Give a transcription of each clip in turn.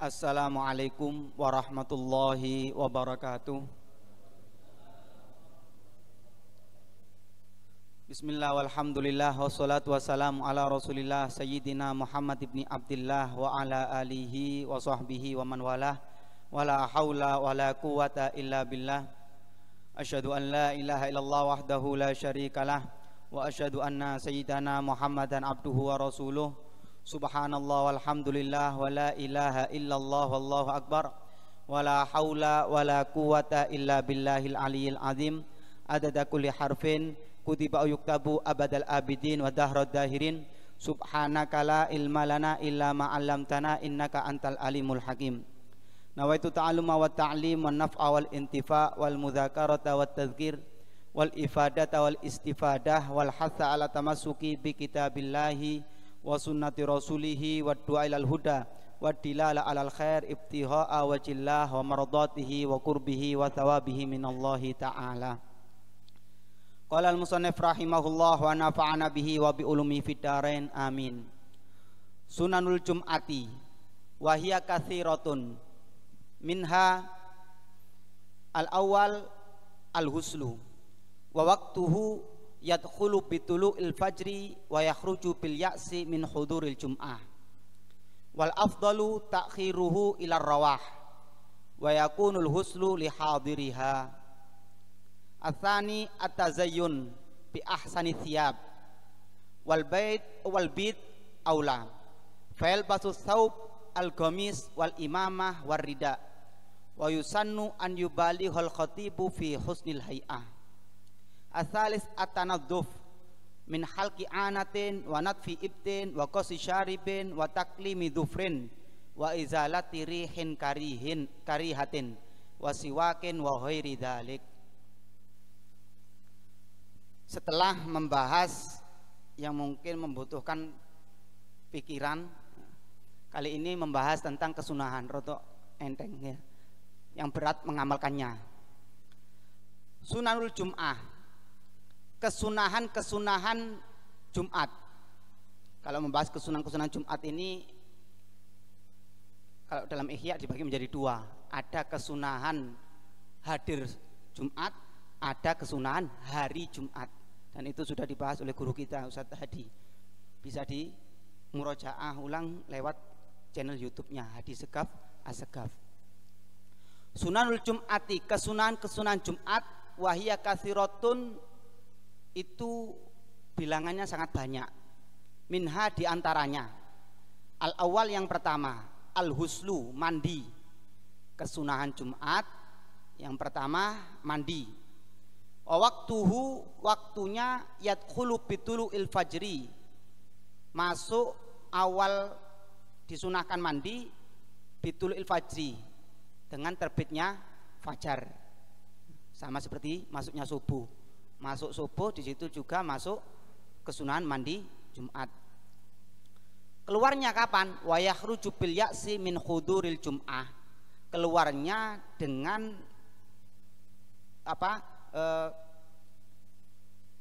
Assalamualaikum warahmatullahi wabarakatuh. Bismillah walhamdulillah wassalatu wassalamu ala rasulillah sayyidina Muhammad ibni Abdullah wa ala alihi wa sahbihi wa man walah. Wa la hawla wa la quwata illa billah. Asyhadu an la ilaha illallah wahdahu la syarikalah. Wa asyhadu anna sayyidana Muhammadan abduhu wa rasuluh Subhanallah walhamdulillah wa la ilaha illallah wallahu akbar wa la hawla wa la quwata illa billahil aliyil azim. Adada kulli harfin kutiba yuktabu abadal abidin wa dahrad dahirin. Subhanaka la ilma lana illa ma 'allamtana innaka antal alimul hakim. Nawaitu ta'alluma wa ta'lim wa naf'a wal intifa wal mudzakarata wat tadhkir wal ifadata wal istifadah wal hatha ala tamassuki bi kitabillahi wa sunnati rasulihi wa du'a ilal huda wa dilala alal khair ibtiha'a wajillah wa mardatihi wa qurbihi wa thawabihi minallahi ta'ala Qala al-musannif rahimahullah wa nafa'ana bihi wa bi ulumi fid darain amin. Sunanul Jum'ati wa hiya katsiratun. Minha al-awwal al-huslu wa waqtuhu yadkhulu bitulu'il fajri wa yakhruju bil ya'si min huduril jum'ah. Wal afdalu ta'khiruhu ila rawah wa yakunul huslu li hadiriha Athani at-tazayyun bi ahsani thiyab wal bait wal bit aula. Fa'al basu thawb al gamis wal imamah war rida. Wa yusannu an yubalihul khatibu fi husnil hay'ah. Athalis at-tanadduf. Min halki anatin wa natfi ibtin wa qasi syaribin wa taklimi dhufrin wa izalati rihin karihin karihatin wa siwakin wa ghairi dhalik. Setelah membahas yang mungkin membutuhkan pikiran kali ini membahas tentang kesunahan roto enteng ya yang berat mengamalkannya. Sunanul jum'ah kesunahan-kesunahan Jumat. Kalau membahas kesunahan-kesunahan Jumat ini kalau dalam ihya dibagi menjadi dua. Ada kesunahan hadir Jumat ada kesunahan hari Jumat. Dan itu sudah dibahas oleh guru kita Ustaz Hadi. Bisa di murojaah ulang lewat channel YouTube-nya Hadi Segaf Asegaf. Sunanul Jum'ati kesunahan-kesunahan Jumat wahia kasirotun itu bilangannya sangat banyak. Minha di antaranya al awal yang pertama al huslu mandi. Kesunahan Jumat yang pertama mandi. Waktuhu waktunya yadkhulu bitulu il fajri. Masuk awal disunahkan mandi bitulu il fajri dengan terbitnya fajar. Sama seperti masuknya subuh masuk subuh di situ juga masuk kesunahan mandi Jumat keluarnya kapan wayah bil yaksi min khuduril jum'ah keluarnya dengan apa eh,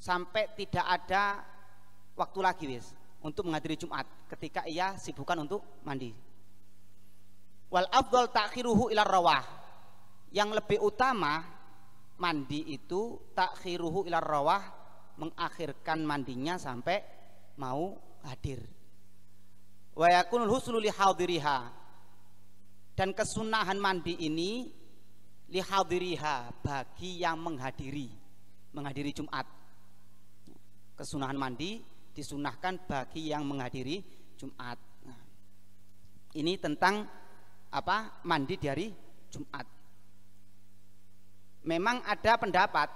sampai tidak ada waktu lagi wis untuk menghadiri Jumat ketika ia sibukkan untuk mandi. Wal afdal takhiruhu ila rawah. Yang lebih utama mandi itu takhiruhu ila rawah mengakhirkan mandinya sampai mau hadir. Wa. Dan kesunahan mandi ini lihadiriha bagi yang menghadiri. Menghadiri Jumat. Kesunahan mandi disunahkan bagi yang menghadiri Jumat. Nah, ini tentang apa? Mandi di hari Jumat memang ada pendapat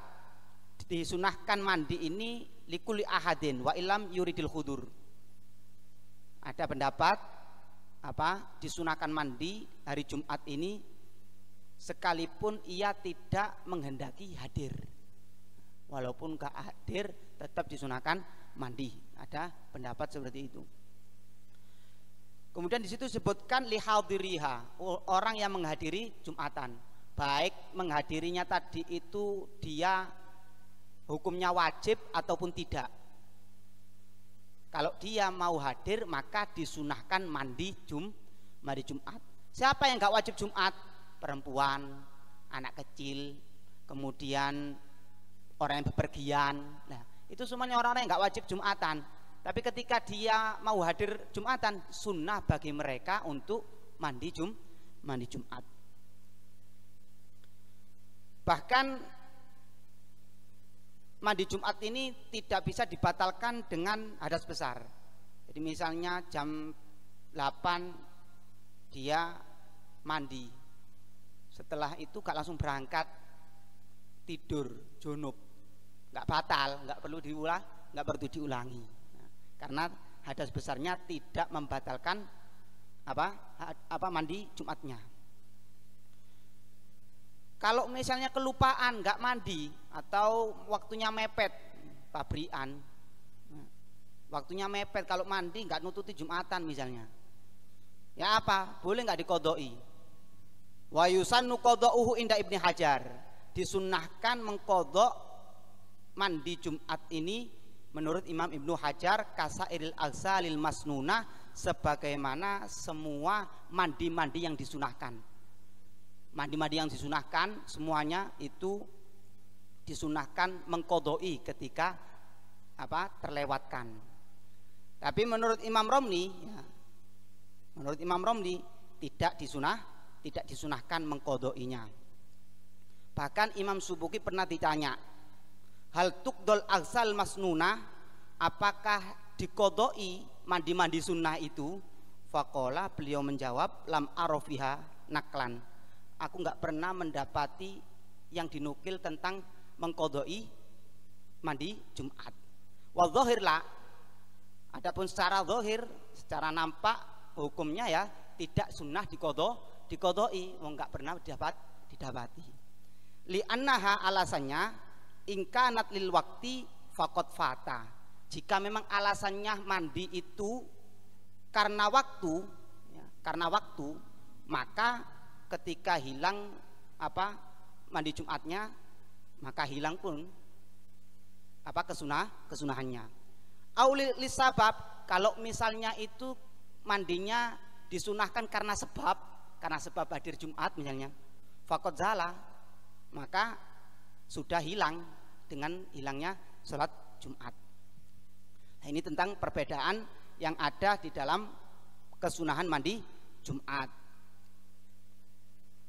disunahkan mandi ini likuli ahadin wa ilam yuridil khudur. Ada pendapat apa disunahkan mandi hari Jumat ini sekalipun ia tidak menghendaki hadir. Walaupun gak hadir tetap disunahkan mandi. Ada pendapat seperti itu. Kemudian di situ sebutkan lihadiriha orang yang menghadiri jumatan baik menghadirinya tadi itu dia hukumnya wajib ataupun tidak kalau dia mau hadir maka disunahkan mandi jum mandi Jumat Siapa yang nggak wajib Jumat? Perempuan, anak kecil, kemudian orang yang bepergian. Nah, itu semuanya orang-orang yang nggak wajib Jumatan. Tapi ketika dia mau hadir Jumatan, sunnah bagi mereka untuk mandi Jum, mandi Jumat. Bahkan mandi Jumat ini tidak bisa dibatalkan dengan hadas besar. Jadi misalnya jam 8 dia mandi. Setelah itu gak langsung berangkat tidur junub. Nggak batal nggak perlu diulang nggak perlu diulangi. Nah, karena hadas besarnya tidak membatalkan apa apa mandi jumatnya kalau misalnya kelupaan nggak mandi atau waktunya mepet pabrian nah, waktunya mepet kalau mandi nggak nututi jumatan misalnya Ya apa? Boleh nggak dikodoi? Wa yusannu qada'uhu inda Ibni Hajar. Disunahkan mengkodok mandi Jumat ini menurut Imam Ibnu Hajar kasairil agsalil masnunah sebagaimana semua mandi-mandi yang disunahkan. Mandi-mandi yang disunahkan semuanya itu disunahkan mengkodoi ketika apa terlewatkan. Tapi menurut Imam Romli ya, Menurut Imam Romli tidak disunah, tidak disunahkan mengkodoinya. Bahkan Imam Subuki pernah ditanya, hal tukdol aksal masnuna, apakah dikodoi mandi-mandi sunnah itu? Fakola beliau menjawab, lam arofiha naklan. Aku nggak pernah mendapati yang dinukil tentang mengkodoi mandi Jumat. Wal lah, adapun secara zohir, secara nampak hukumnya ya tidak sunnah dikodo dikodoi mau nggak pernah dapat didapati li annaha alasannya ingkanat lil wakti fakot fata jika memang alasannya mandi itu karena waktu ya, karena waktu maka ketika hilang apa mandi Jumatnya maka hilang pun apa kesunah kesunahannya. Auli lisabab kalau misalnya itu mandinya disunahkan karena sebab karena sebab hadir Jumat misalnya fakot zala maka sudah hilang dengan hilangnya sholat Jumat. Nah, ini tentang perbedaan yang ada di dalam kesunahan mandi Jumat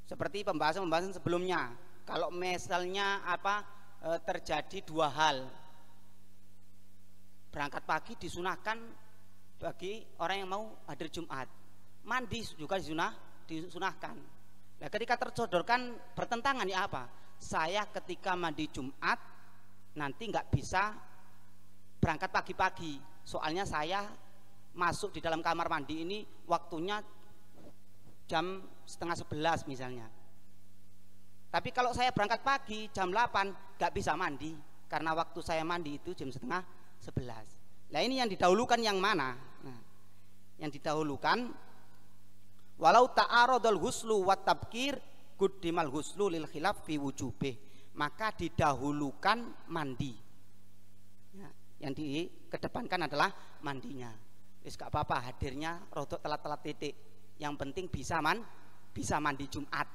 seperti pembahasan-pembahasan sebelumnya kalau misalnya apa e, terjadi dua hal berangkat pagi disunahkan bagi orang yang mau hadir Jumat. Mandi juga disunah, disunahkan. Nah, ketika tersodorkan bertentangan ya apa? Saya ketika mandi Jumat nanti nggak bisa berangkat pagi-pagi. Soalnya saya masuk di dalam kamar mandi ini waktunya jam setengah sebelas misalnya. Tapi kalau saya berangkat pagi jam 8 nggak bisa mandi karena waktu saya mandi itu jam setengah sebelas. Nah ini yang didahulukan yang mana? Nah, yang didahulukan walau ta'aradul huslu wa tabkir kudimal huslu lil khilaf fi wujubih maka didahulukan mandi ya, yang dikedepankan adalah mandinya wis gak apa-apa hadirnya rodok telat-telat titik yang penting bisa man bisa mandi Jumat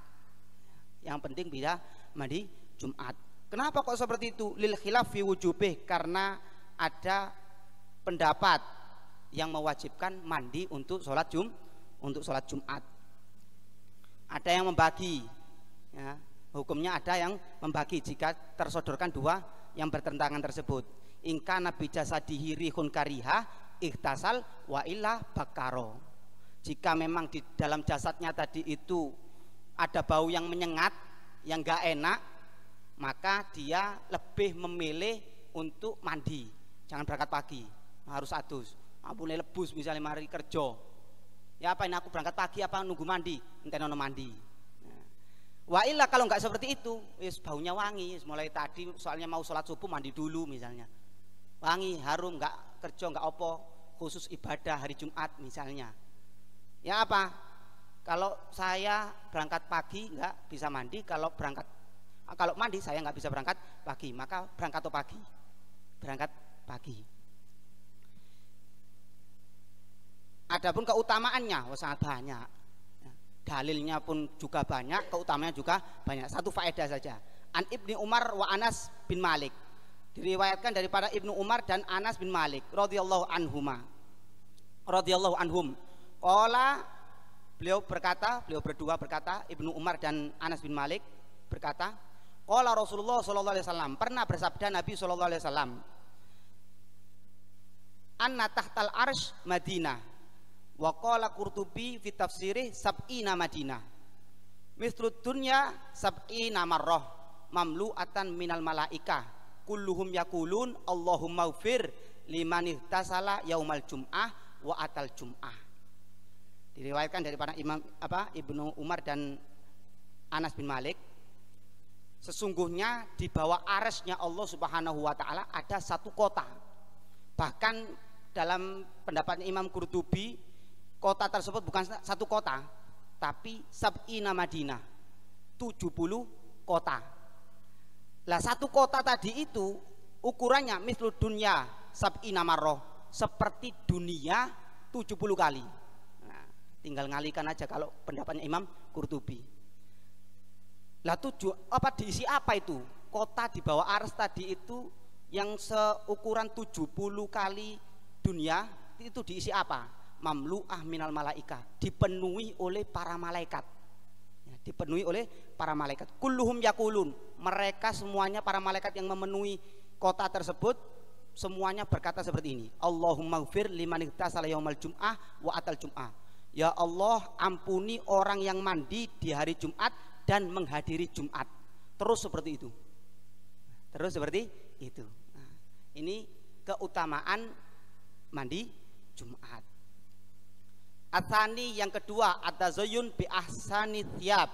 yang penting bisa mandi Jumat kenapa kok seperti itu lil khilaf fi wujubih karena ada pendapat yang mewajibkan mandi untuk sholat jum untuk sholat Jumat. Ada yang membagi, ya, hukumnya ada yang membagi jika tersodorkan dua yang bertentangan tersebut. Ingka nabi jasa dihirihun kariha ikhtasal wa illa bakaro. Jika memang di dalam jasadnya tadi itu ada bau yang menyengat, yang gak enak, maka dia lebih memilih untuk mandi. Jangan berangkat pagi harus adus ampune lebus misalnya mari kerja ya apa ini aku berangkat pagi apa nunggu mandi enten ono mandi nah. Wa kalau nggak seperti itu, wis baunya wangi, mulai tadi soalnya mau sholat subuh mandi dulu misalnya. Wangi, harum, nggak kerja, nggak opo, khusus ibadah hari Jumat misalnya. Ya apa? Kalau saya berangkat pagi nggak bisa mandi, kalau berangkat kalau mandi saya nggak bisa berangkat pagi, maka berangkat pagi. Berangkat pagi. Adapun keutamaannya oh sangat banyak. dalilnya pun juga banyak, keutamanya juga banyak. Satu faedah saja. An Ibni Umar wa Anas bin Malik. Diriwayatkan daripada Ibnu Umar dan Anas bin Malik radhiyallahu anhuma. Radhiyallahu anhum. Qala beliau berkata, beliau berdua berkata, Ibnu Umar dan Anas bin Malik berkata, Qala Rasulullah sallallahu alaihi wasallam, pernah bersabda Nabi sallallahu alaihi wasallam, Anna tahtal arsh Madinah wa qala Qurtubi fi tafsirih sab'ina Madinah. Mithlud dunya sab'ina marrah mamlu'atan minal malaika kulluhum yakulun Allahumma ufir liman ihtasala yaumal jum'ah wa atal jum'ah diriwayatkan daripada Imam apa Ibnu Umar dan Anas bin Malik sesungguhnya di bawah arsnya Allah Subhanahu wa taala ada satu kota. Bahkan dalam pendapat Imam Qurtubi kota tersebut bukan satu kota tapi sab'ina Madinah 70 kota. Lah satu kota tadi itu ukurannya mislu dunia sab'ina marroh seperti dunia 70 kali tinggal ngalikan aja kalau pendapatnya Imam Qurtubi lah tujuh apa diisi apa itu kota di bawah ars tadi itu yang seukuran 70 kali dunia itu diisi apa? Mamlu'ah minal malaika, dipenuhi oleh para malaikat. Ya, dipenuhi oleh para malaikat. Kulluhum yakulun, mereka semuanya para malaikat yang memenuhi kota tersebut semuanya berkata seperti ini. Allahumma gfir liman ihtasala yaumal jum'ah wa atal jum'ah. Ya Allah, ampuni orang yang mandi di hari Jumat dan menghadiri Jumat. Terus seperti itu. Terus seperti itu. Nah, ini keutamaan mandi Jumat. Atani yang kedua atazoyun bi ahsani thiab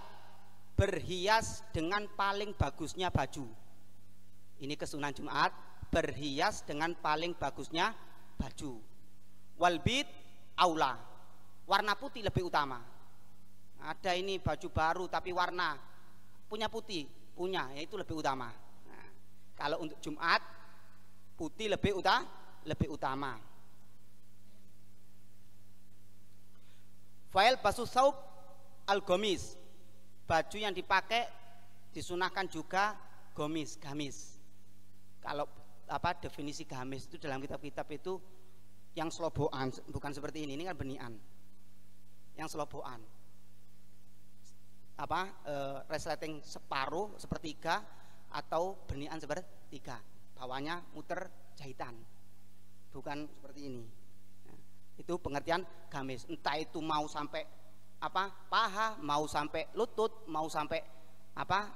berhias dengan paling bagusnya baju. Ini kesunan Jumat berhias dengan paling bagusnya baju. Walbit aula warna putih lebih utama. Ada ini baju baru tapi warna punya putih punya yaitu lebih utama. Nah, kalau untuk Jumat putih lebih utama lebih utama. Fail basu saub al gomis baju yang dipakai disunahkan juga gomis gamis kalau apa definisi gamis itu dalam kitab-kitab itu yang seloboan bukan seperti ini ini kan benian yang seloboan apa e, resleting separuh sepertiga atau benian sepertiga. Bawahnya muter jahitan. Bukan seperti ini. Itu pengertian gamis. Entah itu mau sampai apa paha, mau sampai lutut, mau sampai apa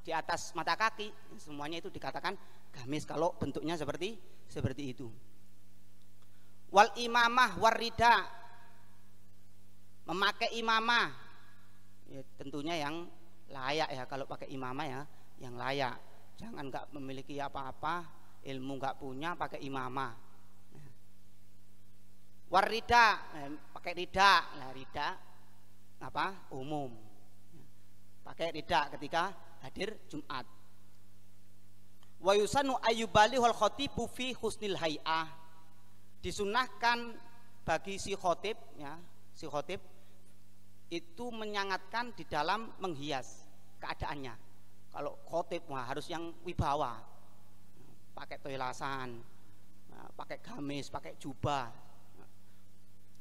di atas mata kaki, semuanya itu dikatakan gamis kalau bentuknya seperti seperti itu. Wal imamah warida memakai imamah. Ya, tentunya yang layak ya kalau pakai imamah ya yang layak. Jangan nggak memiliki apa-apa ilmu nggak punya pakai imamah. Warida eh, pakai rida. Lah rida apa? Umum. Pakai rida ketika hadir Jumat. Wa yusanu ayyubalihul khatibu fi husnil hay'ah. Disunahkan bagi si khotib ya si khotib itu menyangatkan di dalam menghias keadaannya. Kalau khotib wah harus yang wibawa. Pakai toilasan pakai gamis pakai jubah.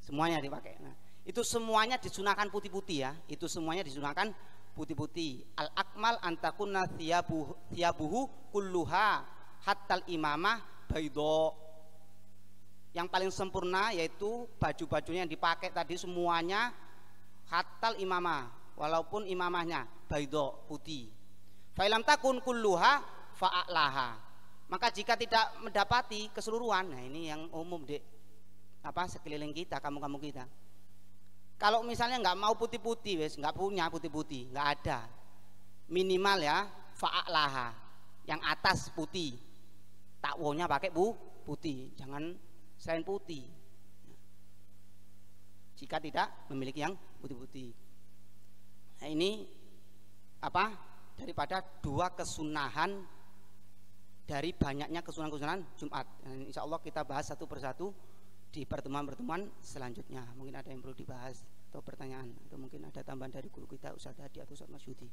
Semuanya dipakai. Nah, itu semuanya disunahkan putih-putih ya. Itu semuanya disunahkan putih-putih. Al akmal antakuna thiyabuhu, thiyabuhu kulluha hatal imamah baido yang paling sempurna yaitu baju-bajunya yang dipakai tadi semuanya hatal imamah walaupun imamahnya baido putih fa'ilam takun kulluha fa'alaha maka jika tidak mendapati keseluruhan nah ini yang umum dek apa sekeliling kita, kamu-kamu kita. Kalau misalnya nggak mau putih-putih, wes nggak punya putih-putih, nggak ada. Minimal ya fa'alaha yang atas putih. Takwonya pakai bu putih, jangan selain putih. Jika tidak memiliki yang putih-putih. Nah, ini apa? Daripada dua kesunahan dari banyaknya kesunahan-kesunahan Jumat. Dan insya Allah kita bahas satu persatu di pertemuan-pertemuan selanjutnya. Mungkin ada yang perlu dibahas. atau pertanyaan atau mungkin ada tambahan dari guru kita Ustaz Hadi atau Ustaz Masyudi